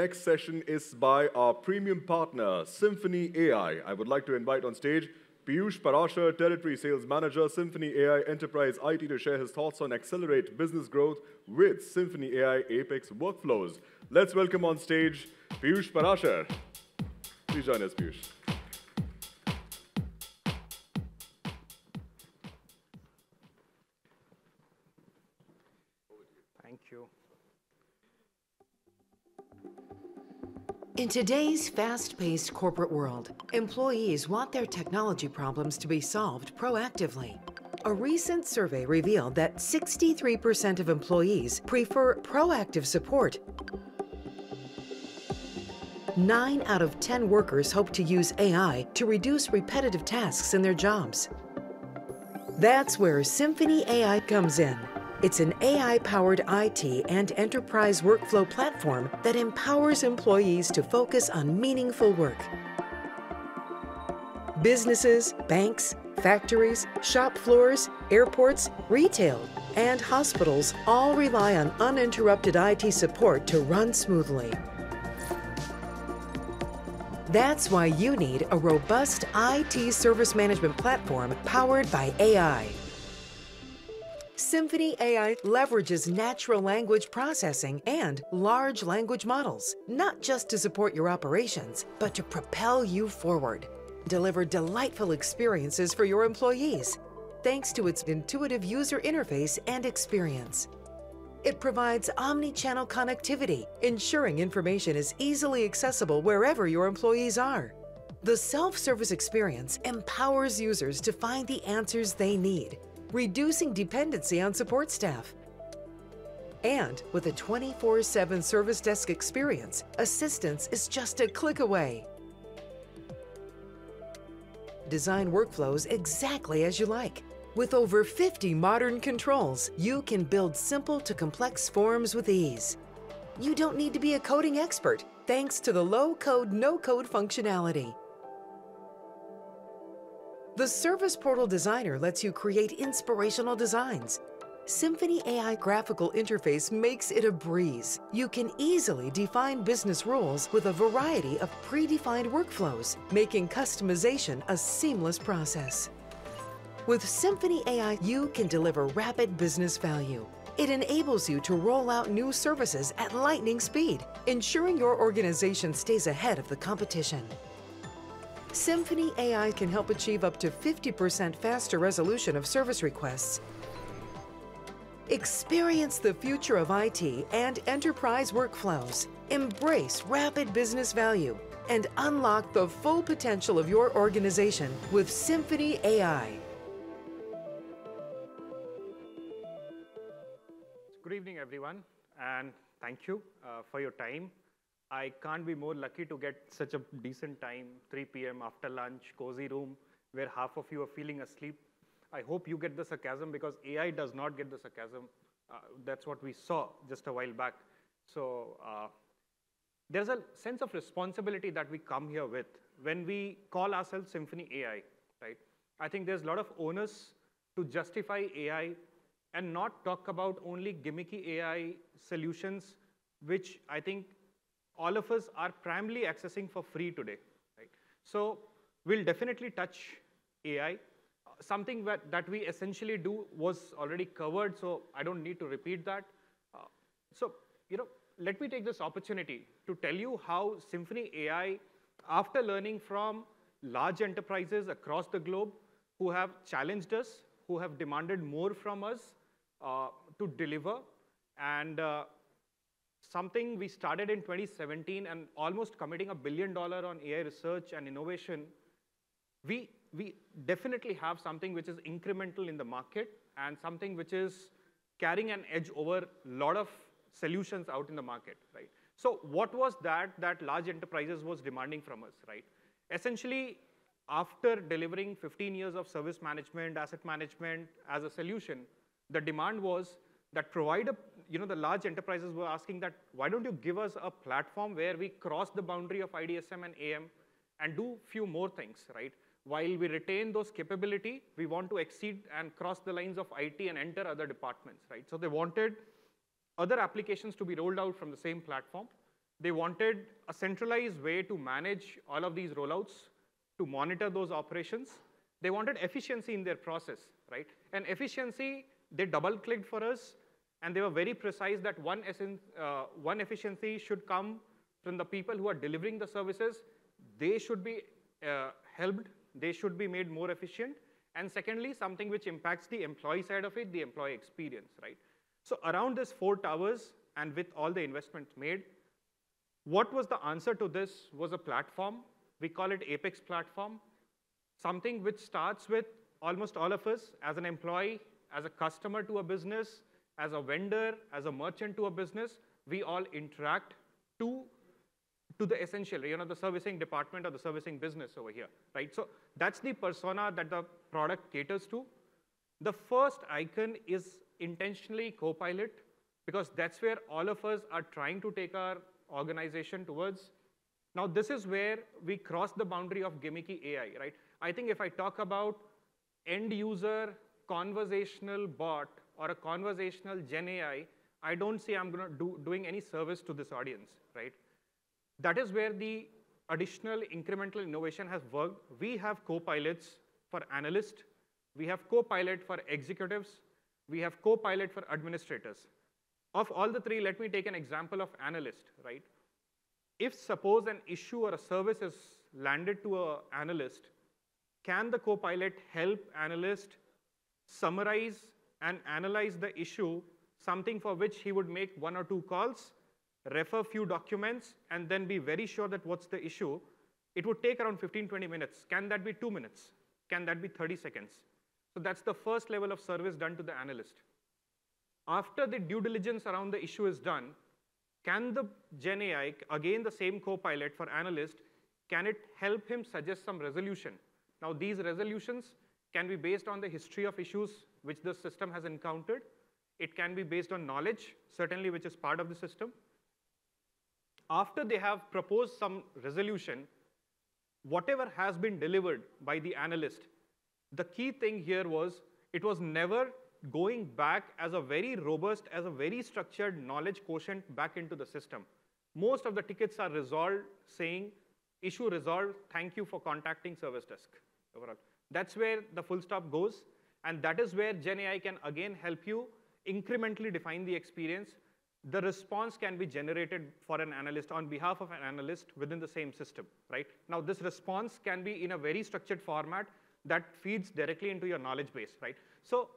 next session is by our premium partner, Symphony AI. I would like to invite on stage Piyush Parashar, Territory Sales Manager, Symphony AI Enterprise IT, to share his thoughts on accelerate business growth with Symphony AI Apex workflows. Let's welcome on stage Piyush Parashar. Please join us, Piyush. Thank you. In today's fast-paced corporate world, employees want their technology problems to be solved proactively. A recent survey revealed that 63% of employees prefer proactive support. Nine out of 10 workers hope to use AI to reduce repetitive tasks in their jobs. That's where Symphony AI comes in. It's an AI-powered IT and enterprise workflow platform that empowers employees to focus on meaningful work. Businesses, banks, factories, shop floors, airports, retail, and hospitals all rely on uninterrupted IT support to run smoothly. That's why you need a robust IT service management platform powered by AI. Symphony AI leverages natural language processing and large language models, not just to support your operations, but to propel you forward. Deliver delightful experiences for your employees, thanks to its intuitive user interface and experience. It provides omni-channel connectivity, ensuring information is easily accessible wherever your employees are. The self-service experience empowers users to find the answers they need, reducing dependency on support staff. And with a 24/7 service desk experience, assistance is just a click away. Design workflows exactly as you like. With over 50 modern controls, you can build simple to complex forms with ease. You don't need to be a coding expert, thanks to the low-code, no-code functionality. The Service Portal Designer lets you create inspirational designs. Symphony AI graphical interface makes it a breeze. You can easily define business rules with a variety of predefined workflows, making customization a seamless process. With Symphony AI, you can deliver rapid business value. It enables you to roll out new services at lightning speed, ensuring your organization stays ahead of the competition. Symphony AI can help achieve up to 50% faster resolution of service requests. Experience the future of IT and enterprise workflows. Embrace rapid business value and unlock the full potential of your organization with Symphony AI. Good evening, everyone, and thank you uh, for your time. I can't be more lucky to get such a decent time, 3 P.M. after lunch, cozy room, where half of you are feeling asleep. I hope you get the sarcasm, because AI does not get the sarcasm. Uh, that's what we saw just a while back. So, uh, there's a sense of responsibility that we come here with when we call ourselves Symphony AI, right? I think there's a lot of onus to justify AI and not talk about only gimmicky AI solutions, which I think all of us are primarily accessing for free today, right? So we'll definitely touch AI. Something that that we essentially do was already covered, so I don't need to repeat that. Uh, so, you know, let me take this opportunity to tell you how Symphony AI, after learning from large enterprises across the globe who have challenged us, who have demanded more from us, uh, to deliver, and uh, something we started in 2017 and almost committing a $1 billion on AI research and innovation, we we definitely have something which is incremental in the market and something which is carrying an edge over a lot of solutions out in the market, right? So what was that that large enterprises was demanding from us, right? Essentially, after delivering 15 years of service management, asset management as a solution, the demand was that provider, you know, the large enterprises were asking that, "Why don't you give us a platform where we cross the boundary of ITSM and AM and do few more things, right? While we retain those capability, we want to exceed and cross the lines of IT and enter other departments," right? So they wanted other applications to be rolled out from the same platform. They wanted a centralized way to manage all of these rollouts, to monitor those operations. They wanted efficiency in their process, right? And efficiency, they double-clicked for us, and they were very precise that one, uh, one efficiency should come from the people who are delivering the services. They should be uh, helped. They should be made more efficient. And secondly, something which impacts the employee side of it, the employee experience, right? So around this four towers and with all the investments made, what was the answer to this was a platform. We call it Apex platform, something which starts with almost all of us as an employee, as a customer to a business, as a vendor, as a merchant to a business, we all interact to, to the essential, you know, the servicing department or the servicing business over here, right? So that's the persona that the product caters to. The first icon is intentionally Copilot, because that's where all of us are trying to take our organization towards. Now, this is where we cross the boundary of gimmicky AI, right? I think if I talk about end user conversational bot or a conversational Gen AI, I don't see I'm going to do doing any service to this audience, right? That is where the additional incremental innovation has worked. We have co-pilots for analysts. We have co-pilot for executives. We have co-pilot for administrators. Of all the three, let me take an example of analyst, right? If suppose an issue or a service is landed to an analyst, can the co-pilot help analyst summarize and analyze the issue, something for which he would make one or two calls, refer a few documents, and then be very sure that what's the issue, it would take around 15, 20 minutes. Can that be two minutes? Can that be 30 seconds? So that's the first level of service done to the analyst. After the due diligence around the issue is done, can the Gen AI, again the same co-pilot for analyst, can it help him suggest some resolution? Now these resolutions can be based on the history of issues which the system has encountered. It can be based on knowledge, certainly which is part of the system. After they have proposed some resolution, whatever has been delivered by the analyst, the key thing here was it was never going back as a very robust, as a very structured knowledge quotient back into the system. Most of the tickets are resolved saying, issue resolved, thank you for contacting service desk overall. That's where the full stop goes. And that is where Gen AI can again help you incrementally define the experience. The response can be generated for an analyst on behalf of an analyst within the same system, right? Now, this response can be in a very structured format that feeds directly into your knowledge base, right? So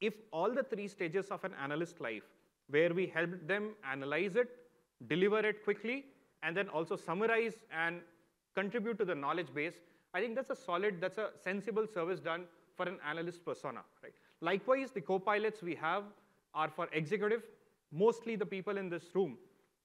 if all the three stages of an analyst life, where we help them analyze it, deliver it quickly, and then also summarize and contribute to the knowledge base, I think that's a solid, that's a sensible service done for an analyst persona, right? Likewise, the co-pilots we have are for executive, mostly the people in this room.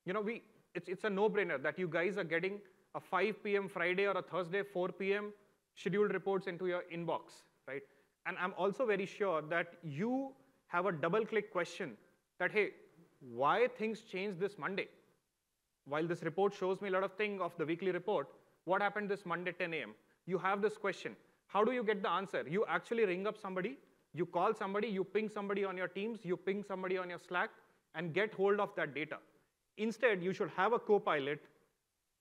You know, we, it's, it's a no-brainer that you guys are getting a 5 p.m. Friday or a Thursday 4 p.m. scheduled reports into your inbox, right? And I'm also very sure that you have a double-click question that, hey, why things changed this Monday? While this report shows me a lot of things of the weekly report, what happened this Monday 10 a.m.? You have this question. How do you get the answer? You actually ring up somebody, you call somebody, you ping somebody on your Teams, you ping somebody on your Slack, and get hold of that data. Instead, you should have a co-pilot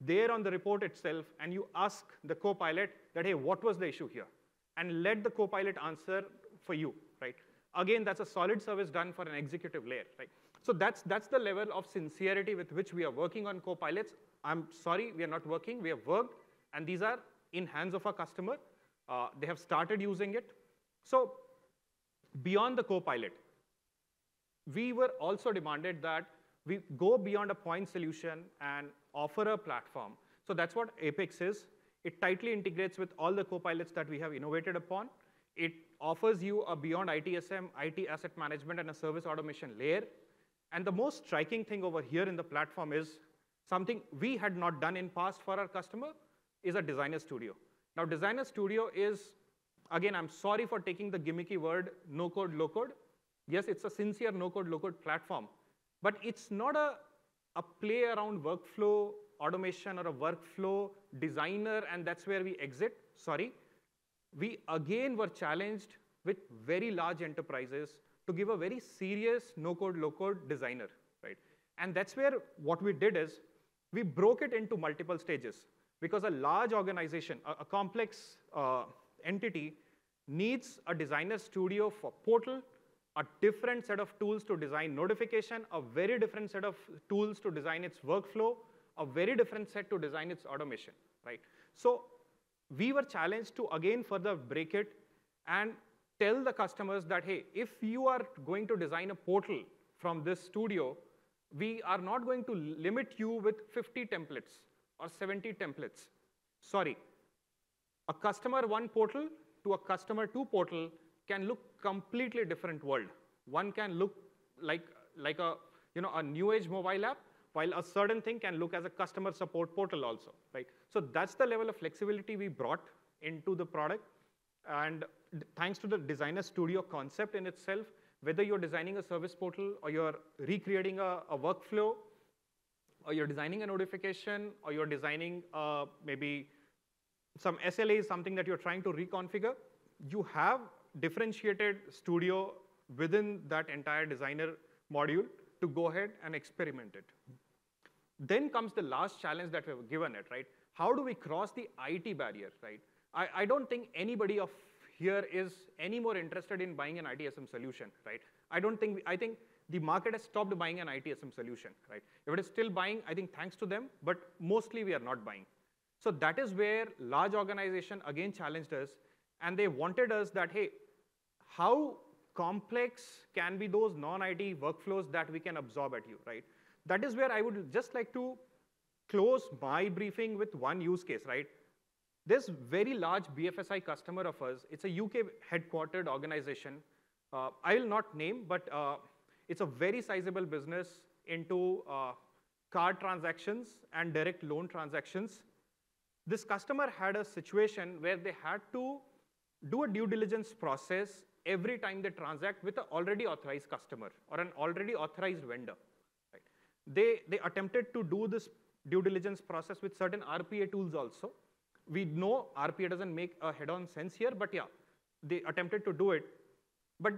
there on the report itself, and you ask the co-pilot that, hey, what was the issue here? and let the co-pilot answer for you, right? Again, that's a solid service done for an executive layer, right? So that's, that's the level of sincerity with which we are working on co-pilots. I'm sorry, we are not working. We have worked, and these are in hands of our customer. Uh, they have started using it. So beyond the co-pilot, we were also demanded that we go beyond a point solution and offer a platform. So that's what Apex is. It tightly integrates with all the co-pilots that we have innovated upon. It offers you a beyond ITSM, IT asset management, and a service automation layer. And the most striking thing over here in the platform is something we had not done in past for our customer is a designer studio. Now, designer studio is, again, I'm sorry for taking the gimmicky word no code, low code. Yes, it's a sincere no code, low code platform, but it's not a, a play around workflow automation or a workflow designer, and that's where we exit. Sorry. We again were challenged with very large enterprises to give a very serious no-code, low-code designer, right? And that's where what we did is we broke it into multiple stages because a large organization, a, a complex uh, entity, needs a designer studio for portal, a different set of tools to design notification, a very different set of tools to design its workflow, a very different set to design its automation, right? So we were challenged to again further break it and tell the customers that, hey, if you are going to design a portal from this studio, we are not going to limit you with 50 templates or 70 templates. Sorry, a customer one portal to a customer two portal can look completely different world. One can look like, like a, you know, a new age mobile app, while a certain thing can look as a customer support portal also, right? So that's the level of flexibility we brought into the product. And thanks to the designer studio concept in itself, whether you're designing a service portal or you're recreating a, a workflow, or you're designing a notification, or you're designing uh, maybe some SLA something that you're trying to reconfigure, you have differentiated studio within that entire designer module to go ahead and experiment it. Then comes the last challenge that we've given it, right? How do we cross the IT barrier, right? I, I don't think anybody of here is any more interested in buying an ITSM solution, right? I don't think, I think the market has stopped buying an ITSM solution, right? If it is still buying, I think thanks to them, but mostly we are not buying. So that is where large organization again challenged us, and they wanted us that, hey, how complex can be those non-IT workflows that we can absorb at you, right? That is where I would just like to close my briefing with one use case, right? This very large BFSI customer of us, it's a UK headquartered organization. Uh, I will not name, but uh, it's a very sizable business into uh, card transactions and direct loan transactions. This customer had a situation where they had to do a due diligence process every time they transact with an already authorized customer or an already authorized vendor. Right? They, they attempted to do this due diligence process with certain RPA tools also. We know RPA doesn't make a head-on sense here, but yeah, they attempted to do it. But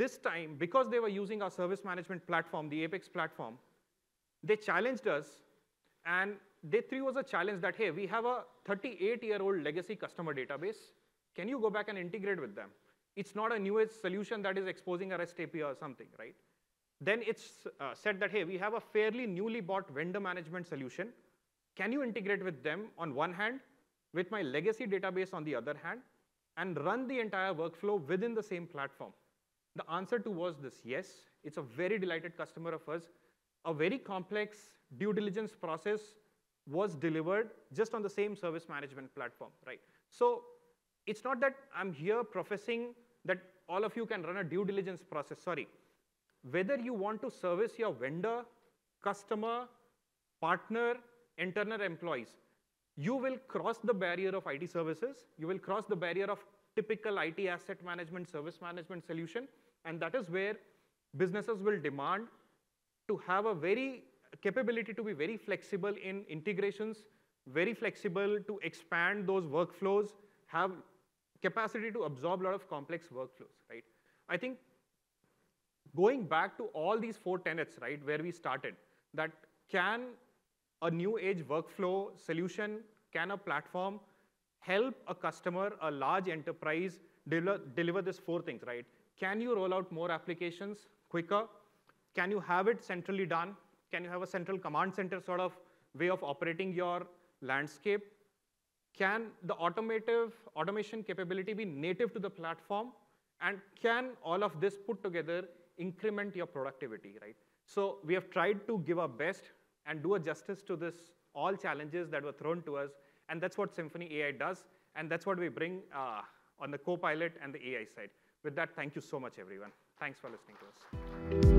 this time, because they were using our service management platform, the Apex platform, they challenged us and they threw us a challenge that, hey, we have a 38-year-old legacy customer database. Can you go back and integrate with them? It's not a new solution that is exposing a REST API or something, right? Then it's uh, said that, hey, we have a fairly newly bought vendor management solution. Can you integrate with them on one hand, with my legacy database on the other hand, and run the entire workflow within the same platform? The answer to was this, yes. It's a very delighted customer of ours. A very complex due diligence process was delivered just on the same service management platform, right? So it's not that I'm here professing that all of you can run a due diligence process, sorry. Whether you want to service your vendor, customer, partner, internal employees, you will cross the barrier of IT services, you will cross the barrier of typical IT asset management, service management solution, and that is where businesses will demand to have a very capability to be very flexible in integrations, very flexible to expand those workflows, have capacity to absorb a lot of complex workflows, right? I think going back to all these four tenets, right, where we started, that can a new age workflow solution, can a platform help a customer, a large enterprise, deliver, deliver these four things, right? Can you roll out more applications quicker? Can you have it centrally done? Can you have a central command center sort of way of operating your landscape? Can the automative automation capability be native to the platform? And can all of this put together increment your productivity, right? So we have tried to give our best and do a justice to this all challenges that were thrown to us. And that's what Symphony AI does. And that's what we bring uh, on the Copilot and the AI side. With that, thank you so much, everyone. Thanks for listening to us.